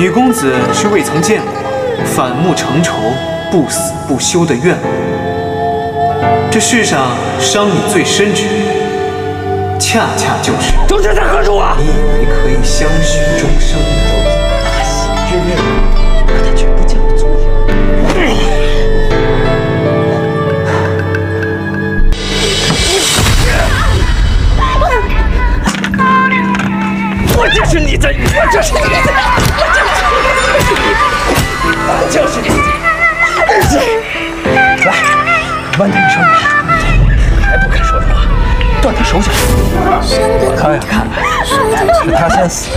女公子是未曾见过反目成仇、不死不休的怨妇。这世上伤你最深之人，恰恰就是。周芷在何处啊？你以为可以相许终生的大喜之日，可他却不叫做。我就是你的，我就是你的，我就是你的，我就是你的。来，弯他一双眼，还不肯说话，断他手脚。我看看，是他先死。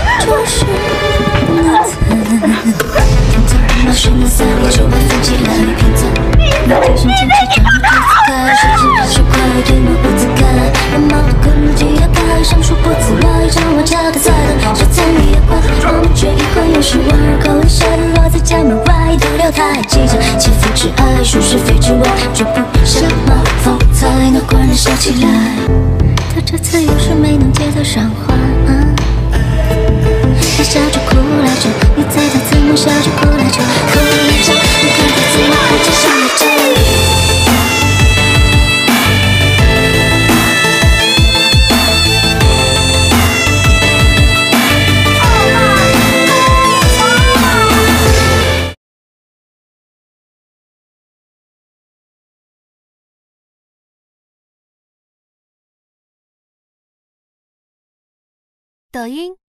太计较，欺负之爱，孰是非之外，绝不像冒风采，那官人笑起来，他这次又是没能接得上话。他笑着哭来着，抖音。